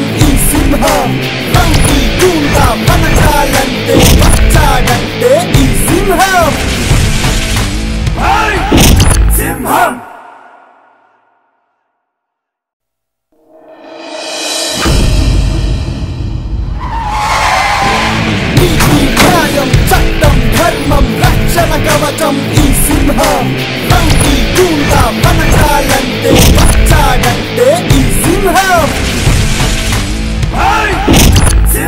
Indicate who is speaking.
Speaker 1: Come in, Simha, Hungry Goon.